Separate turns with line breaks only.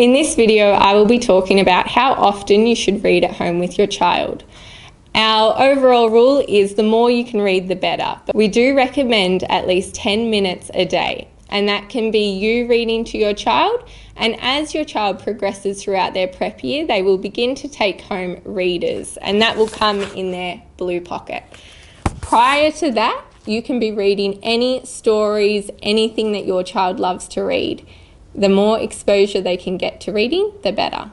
In this video, I will be talking about how often you should read at home with your child. Our overall rule is the more you can read, the better. But we do recommend at least 10 minutes a day, and that can be you reading to your child. And as your child progresses throughout their prep year, they will begin to take home readers, and that will come in their blue pocket. Prior to that, you can be reading any stories, anything that your child loves to read. The more exposure they can get to reading, the better.